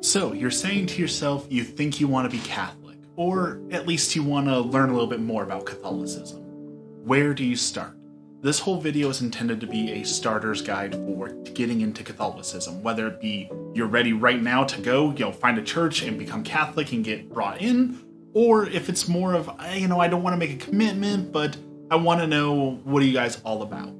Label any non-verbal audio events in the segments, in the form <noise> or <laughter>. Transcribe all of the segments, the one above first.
So, you're saying to yourself you think you want to be Catholic, or at least you want to learn a little bit more about Catholicism. Where do you start? This whole video is intended to be a starter's guide for getting into Catholicism, whether it be you're ready right now to go, you know, find a church and become Catholic and get brought in, or if it's more of, you know, I don't want to make a commitment, but I want to know what are you guys all about.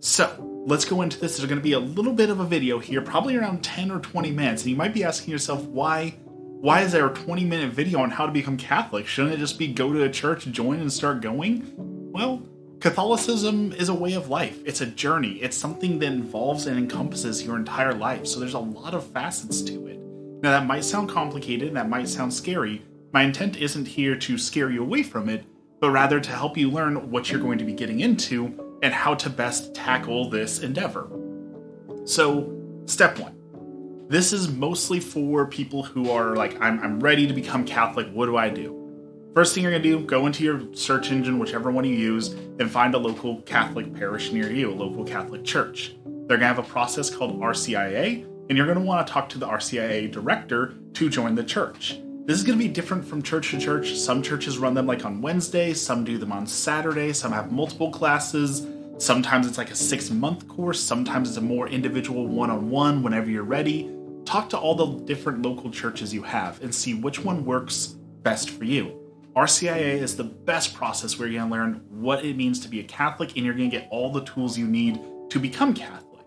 So, let's go into this. There's going to be a little bit of a video here, probably around 10 or 20 minutes, and you might be asking yourself, why why is there a 20 minute video on how to become Catholic? Shouldn't it just be go to a church, join, and start going? Well, Catholicism is a way of life. It's a journey. It's something that involves and encompasses your entire life. So there's a lot of facets to it. Now, that might sound complicated, and that might sound scary. My intent isn't here to scare you away from it, but rather to help you learn what you're going to be getting into and how to best tackle this endeavor. So, step one. This is mostly for people who are like, I'm, I'm ready to become Catholic. What do I do? First thing you're to do, go into your search engine, whichever one you use, and find a local Catholic parish near you, a local Catholic church. They're to have a process called RCIA, and you're to want to talk to the RCIA director to join the church. This is going to be different from church to church. Some churches run them like on Wednesday, some do them on Saturday, some have multiple classes. Sometimes it's like a six month course, sometimes it's a more individual one on one whenever you're ready. Talk to all the different local churches you have and see which one works best for you. RCIA is the best process where you're going to learn what it means to be a Catholic and you're going to get all the tools you need to become Catholic.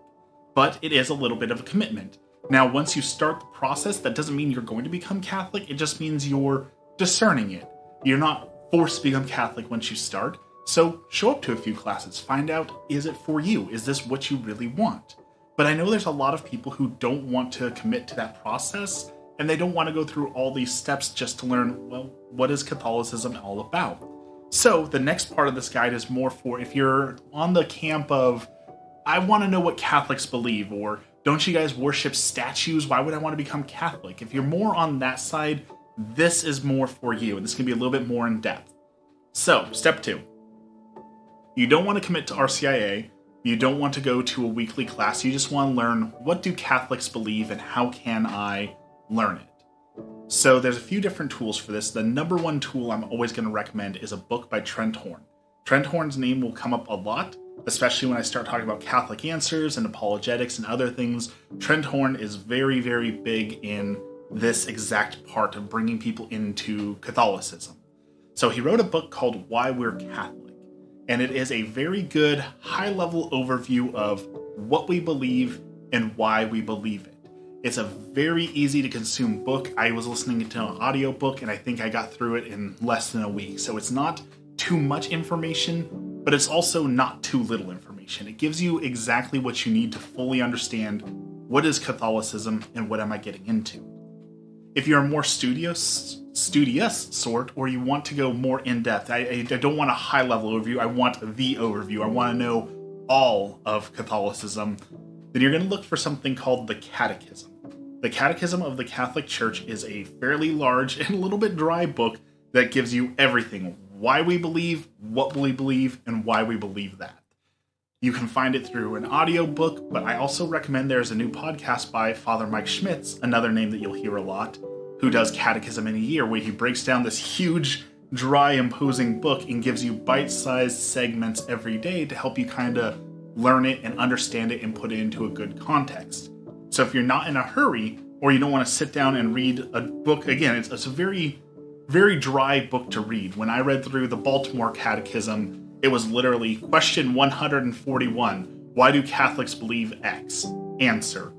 But it is a little bit of a commitment. Now, once you start the process, that doesn't mean you're going to become Catholic, it just means you're discerning it. You're not forced to become Catholic once you start. So, show up to a few classes, find out is it for you? Is this what you really want? But I know there's a lot of people who don't want to commit to that process and they don't want to go through all these steps just to learn, well, what is Catholicism all about? So, the next part of this guide is more for if you're on the camp of, I want to know what Catholics believe, or don't you guys worship statues? Why would I want to become Catholic? If you're more on that side, this is more for you, and this can be a little bit more in depth. So, step two you don't want to commit to RCIA. You don't want to go to a weekly class. You just want to learn what do Catholics believe and how can I learn it. So there's a few different tools for this. The number one tool I'm always going to recommend is a book by Trent Horn. Trent Horn's name will come up a lot, especially when I start talking about Catholic answers and apologetics and other things. Trent Horn is very, very big in this exact part of bringing people into Catholicism. So he wrote a book called Why We're Catholic, and it is a very good high level overview of what we believe and why we believe it. It's a very easy to consume book. I was listening to an audiobook and I think I got through it in less than a week. So it's not too much information, but it's also not too little information. It gives you exactly what you need to fully understand what is Catholicism and what am I getting into. If you're more studious studious sort or you want to go more in depth, I, I don't want a high level overview. I want the overview. I want to know all of Catholicism. Then you're going to look for something called the Catechism. The Catechism of the Catholic Church is a fairly large and a little bit dry book that gives you everything why we believe, what we believe, and why we believe that. You can find it through an audiobook, but I also recommend there's a new podcast by Father Mike Schmitz, another name that you'll hear a lot, who does Catechism in a Year, where he breaks down this huge, dry, imposing book and gives you bite sized segments every day to help you kind of learn it and understand it and put it into a good context. So if you're not in a hurry or you don't want to sit down and read a book, again, it's, it's a very, very dry book to read. When I read through the Baltimore Catechism, it was literally question 141 Why do Catholics believe X? Answer.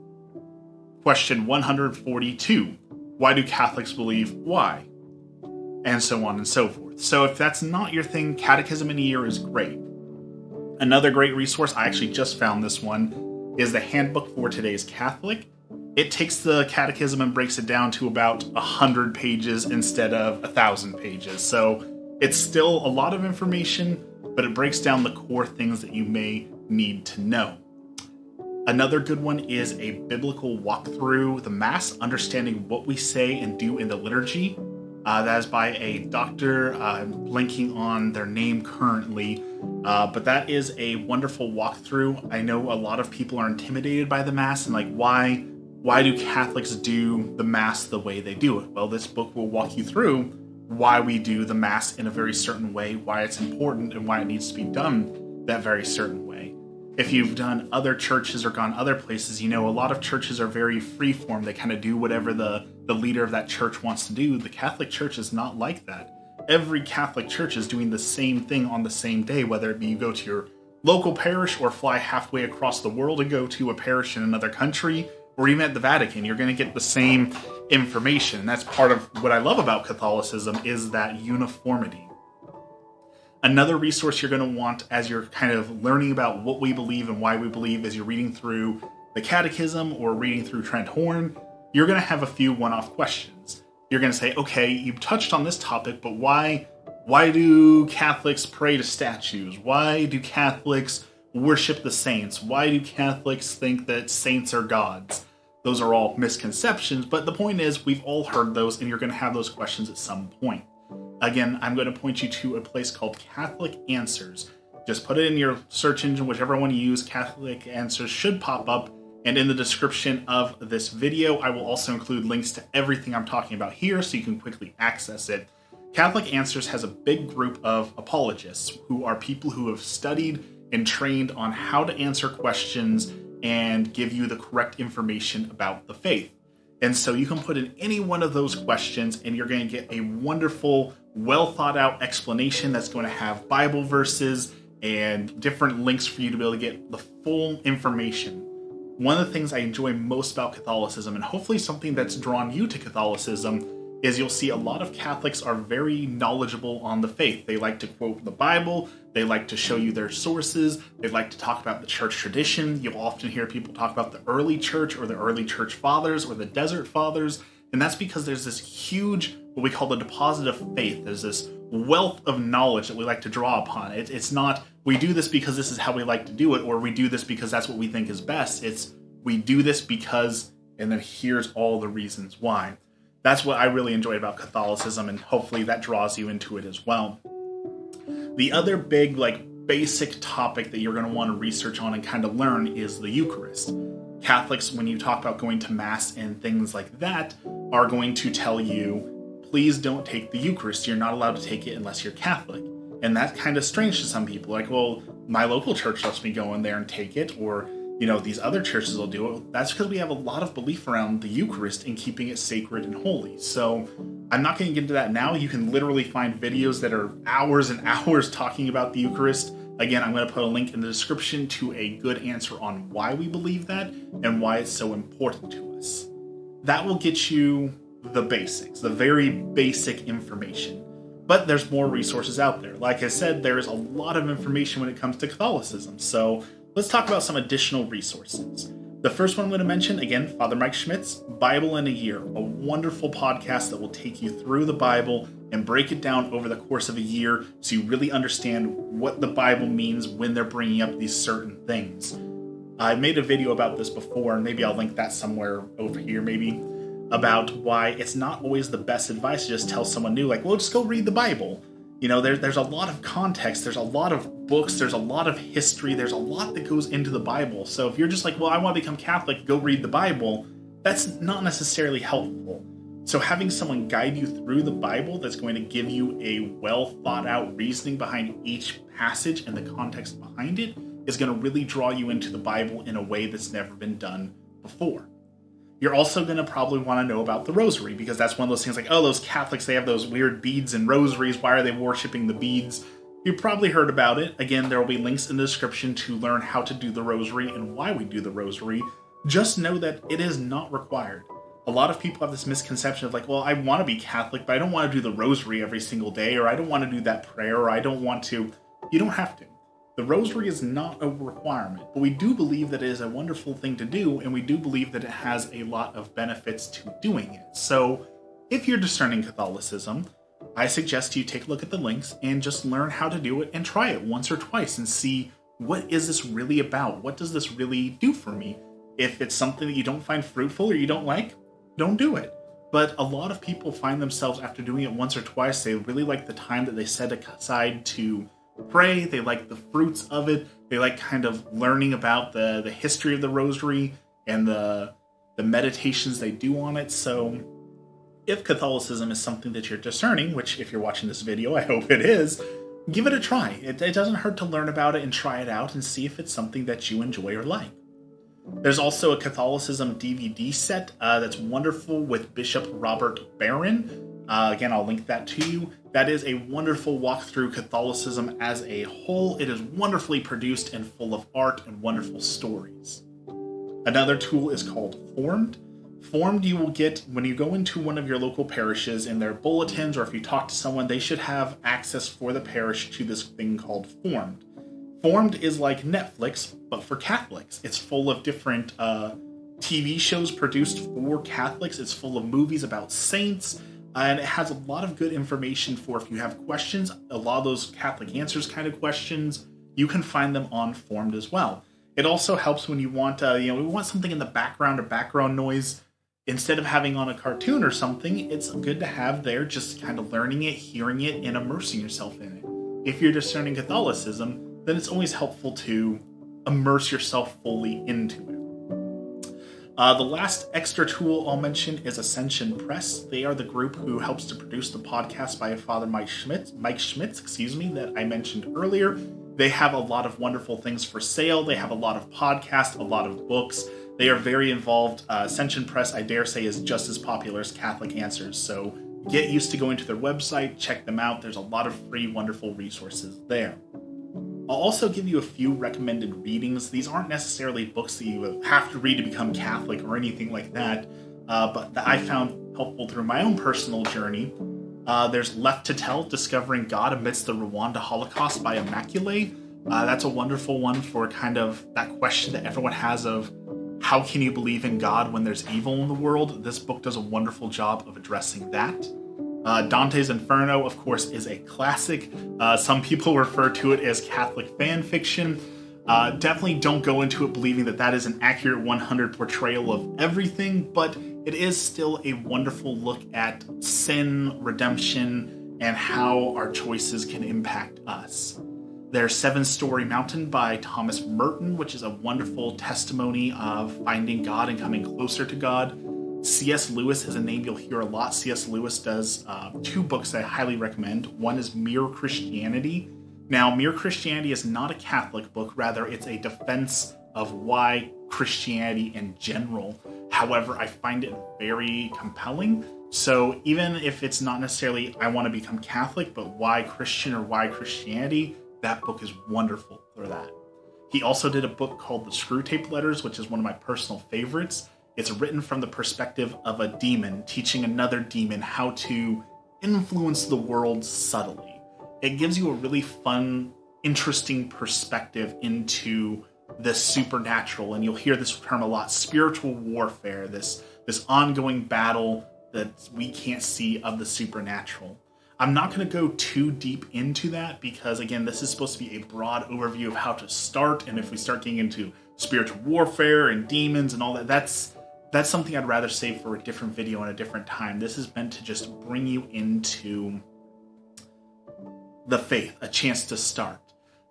Question 142 Why do Catholics believe why? And so on and so forth. So if that's not your thing, Catechism in a Year is great. Another great resource, I actually just found this one, is the Handbook for Today's Catholic. It takes the catechism and breaks it down to about 100 pages instead of 1,000 pages. So it's still a lot of information, but it breaks down the core things that you may need to know. Another good one is a biblical walkthrough the Mass, understanding what we say and do in the liturgy. Uh, that is by a doctor. Uh, I'm blanking on their name currently, uh, but that is a wonderful walkthrough. I know a lot of people are intimidated by the Mass and like, why? why do Catholics do the Mass the way they do it? Well, this book will walk you through why we do the Mass in a very certain way, why it's important, and why it needs to be done that very certain way. If you've done other churches or gone other places, you know a lot of churches are very freeform. They kind of do whatever the, the leader of that church wants to do. The Catholic Church is not like that. Every Catholic church is doing the same thing on the same day, whether it be you go to your local parish or fly halfway across the world to go to a parish in another country or even at the Vatican, you're going to get the same information. That's part of what I love about Catholicism is that uniformity. Another resource you're going to want as you're kind of learning about what we believe and why we believe as you're reading through the Catechism or reading through Trent Horn, you're going to have a few one-off questions. You're going to say, "Okay, you've touched on this topic, but why why do Catholics pray to statues? Why do Catholics worship the saints? Why do Catholics think that saints are gods? Those are all misconceptions, but the point is, we've all heard those, and you're going to have those questions at some point. Again, I'm going to point you to a place called Catholic Answers. Just put it in your search engine, whichever one you use, Catholic Answers should pop up. And in the description of this video, I will also include links to everything I'm talking about here so you can quickly access it. Catholic Answers has a big group of apologists who are people who have studied and trained on how to answer questions and give you the correct information about the faith. And so you can put in any one of those questions and you're going to get a wonderful, well thought out explanation that's going to have Bible verses and different links for you to be able to get the full information. One of the things I enjoy most about Catholicism, and hopefully something that's drawn you to Catholicism, is you'll see a lot of Catholics are very knowledgeable on the faith. They like to quote the Bible, they like to show you their sources, they like to talk about the church tradition. You'll often hear people talk about the early church or the early church fathers or the desert fathers, and that's because there's this huge, what we call the deposit of faith. There's this wealth of knowledge that we like to draw upon. It, it's not, we do this because this is how we like to do it, or we do this because that's what we think is best. It's, we do this because, and then here's all the reasons why that's what I really enjoy about Catholicism, and hopefully that draws you into it as well. The other big, like, basic topic that you're going to want to research on and kind of learn is the Eucharist. Catholics, when you talk about going to Mass and things like that, are going to tell you, please don't take the Eucharist. You're not allowed to take it unless you're Catholic. And that's kind of strange to some people. Like, well, my local church lets me go in there and take it, or you know these other churches will do it that's because we have a lot of belief around the eucharist and keeping it sacred and holy so i'm not going to get into that now you can literally find videos that are hours and <laughs> hours talking about the eucharist again i'm going to put a link in the description to a good answer on why we believe that and why it's so important to us. That will get you the basics the very basic information. But there's more resources out there. Like i said there's a lot of information when it comes to catholicism. So let's talk about some additional resources. The first one I'm going to mention, again, Father Mike Schmitz, Bible in a Year, a wonderful podcast that will take you through the Bible and break it down over the course of a year so you really understand what the Bible means when they're bringing up these certain things. I made a video about this before, and maybe I'll link that somewhere over here, maybe, about why it's not always the best advice to just tell someone new, like, well, just go read the Bible you know, there, there's a lot of context, there's a lot of books, there's a lot of history, there's a lot that goes into the Bible. So if you're just like, well, I want to become Catholic, go read the Bible, that's not necessarily helpful. So having someone guide you through the Bible that's going to give you a well thought out reasoning behind each passage and the context behind it is going to really draw you into the Bible in a way that's never been done before. You're also going to probably want to know about the rosary because that's one of those things like, oh, those Catholics, they have those weird beads and rosaries. Why are they worshiping the beads? You've probably heard about it. Again, there will be links in the description to learn how to do the rosary and why we do the rosary. Just know that it is not required. A lot of people have this misconception of like, well, I want to be Catholic, but I don't want to do the rosary every single day, or I don't want to do that prayer, or I don't want to. You don't have to. The rosary is not a requirement, but we do believe that it is a wonderful thing to do, and we do believe that it has a lot of benefits to doing it. So, if you're discerning Catholicism, I suggest you take a look at the links and just learn how to do it and try it once or twice and see what is this really about? What does this really do for me? If it's something that you don't find fruitful or you don't like, don't do it. But a lot of people find themselves after doing it once or twice, they really like the time that they set aside to pray. They like the fruits of it. They like kind of learning about the the history of the rosary and the the meditations they do on it. So, if Catholicism is something that you're discerning, which if you're watching this video, I hope it is, give it a try. It, it, doesn't hurt to learn about it and try it out and see if it's something that you enjoy or like. There's also a Catholicism DVD set uh, that's wonderful with Bishop Robert Barron. Uh, again, I'll link that to you. That is a wonderful walk through Catholicism as a whole. It is wonderfully produced and full of art and wonderful stories. Another tool is called Formed. Formed, you will get when you go into one of your local parishes in their bulletins, or if you talk to someone, they should have access for the parish to this thing called Formed. Formed is like Netflix, but for Catholics. It's full of different uh, TV shows produced for Catholics, it's full of movies about saints, and it has a lot of good information for if you have questions. A lot of those Catholic answers kind of questions, you can find them on Formed as well. It also helps when you want, uh, you know, we want something in the background or background noise instead of having on a cartoon or something, it's good to have there just kind of learning it, hearing it, and immersing yourself in it. If you're discerning Catholicism, then it's always helpful to immerse yourself fully into it. Uh, the last extra tool I'll mention is Ascension Press. They are the group who helps to produce the podcast by Father Mike Schmitz, Mike Schmitz, excuse me, that I mentioned earlier. They have a lot of wonderful things for sale. They have a lot of podcasts, a lot of books. They are very involved. Uh, Ascension Press, I dare say, is just as popular as Catholic Answers. So get used to going to their website, check them out. There's a lot of free, wonderful resources there. I'll also give you a few recommended readings. These aren't necessarily books that you have to read to become Catholic or anything like that, uh, but that I found helpful through my own personal journey. Uh, there's Left to Tell Discovering God Amidst the Rwanda Holocaust by Immaculée. Uh, that's a wonderful one for kind of that question that everyone has of how can you believe in God when there's evil in the world? This book does a wonderful job of addressing that. Uh, Dante's Inferno, of course, is a classic. Uh, some people <laughs> refer to it as Catholic fan fiction. Uh, definitely don't go into it believing that that is an accurate 100 portrayal of everything, but it is still a wonderful look at sin, redemption, and how our choices can impact us. There's Seven Storey Mountain by Thomas Merton, which is a wonderful testimony of finding God and coming closer to God. C.S. Lewis is a name you'll hear a lot. C.S. Lewis does uh, two books I highly recommend. One is Mere Christianity. Now, Mere Christianity is not a Catholic book, rather, it's a defense of why Christianity in general. However, I find it very compelling. So, even if it's not necessarily I want to become Catholic, but why Christian or why Christianity, that book is wonderful for that. He also did a book called The Screwtape Letters, which is one of my personal favorites. It's written from the perspective of a demon teaching another demon how to influence the world subtly. It gives you a really fun, interesting perspective into the supernatural, and you'll hear this term a lot spiritual warfare, this, this ongoing battle that we can't see of the supernatural. I'm not going to go too deep into that because, again, this is supposed to be a broad overview of how to start. And if we start getting into spiritual warfare and demons and all that, that's that's something I'd rather save for a different video and a different time. This is meant to just bring you into the faith, a chance to start.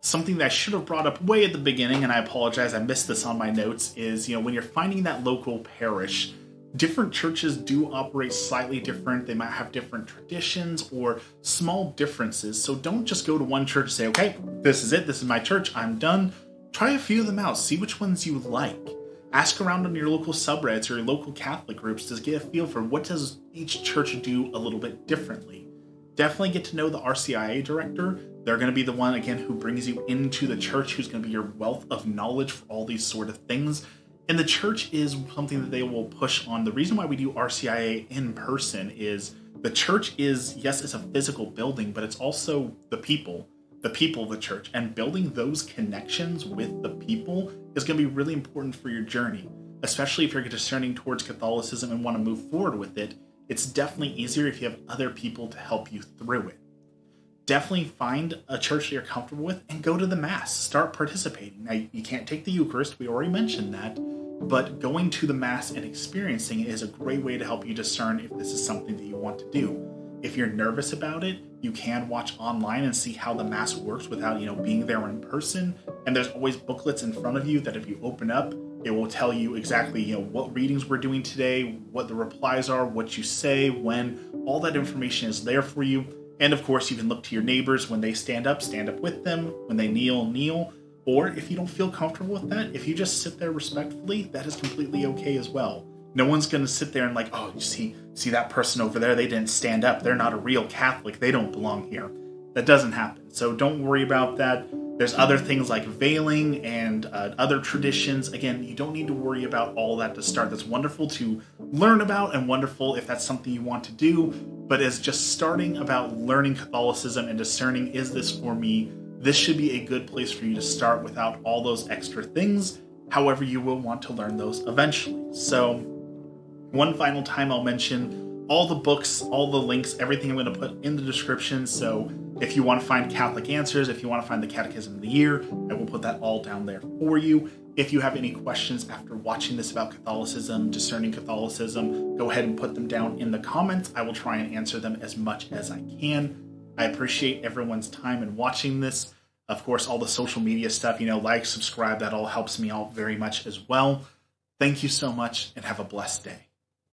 Something that I should have brought up way at the beginning, and I apologize, I missed this on my notes, is you know, when you're finding that local parish, different churches do operate slightly different. They might have different traditions or small differences. So don't just go to one church and say, okay, this is it, this is my church, I'm done. Try a few of them out, see which ones you like. Ask around on your local subreddits or your local Catholic groups to get a feel for what does each church do a little bit differently. Definitely get to know the RCIA director. They're going to be the one again who brings you into the church, who's going to be your wealth of knowledge for all these sort of things and the church is something that they will push on. The reason why we do RCIA in person is the church is, yes, it's a physical building, but it's also the people, the people of the church. And building those connections with the people is going to be really important for your journey, especially if you're discerning towards Catholicism and want to move forward with it. It's definitely easier if you have other people to help you through it. Definitely find a church that you're comfortable with and go to the Mass. Start participating. Now, you can't take the Eucharist, we already mentioned that but going to the Mass and experiencing it is a great way to help you discern if this is something that you want to do. If you're nervous about it, you can watch online and see how the Mass works without, you know, being there in person. And there's always booklets in front of you that if you open up, It will tell you exactly, you know, what readings we're doing today, what the replies are, what you say, when. All that information is there for you. And of course, you can look to your neighbors when they stand up, stand up with them. When they kneel, kneel. Or if you don't feel comfortable with that, if you just sit there respectfully, that is completely okay as well. No one's going to sit there and like, oh, you see, see that person over there? They didn't stand up. They're not a real Catholic. They don't belong here. That doesn't happen. So don't worry about that. There's other things like veiling and uh, other traditions. Again, you don't need to worry about all that to start. That's wonderful to learn about and wonderful if that's something you want to do. But as just starting about learning Catholicism and discerning, is this for me? This should be a good place for you to start without all those extra things. However, you will want to learn those eventually. So, one final time I'll mention all the books, all the links, everything I'm going to put in the description. So if you want to find Catholic answers, if you want to find the Catechism of the Year, I will put that all down there for you. If you have any questions after watching this about Catholicism, discerning Catholicism, go ahead and put them down in the comments. I will try and answer them as much as I can. I appreciate everyone's time in watching this. Of course, all the social media stuff, you know, like, subscribe, that all helps me out very much as well. Thank you so much and have a blessed day.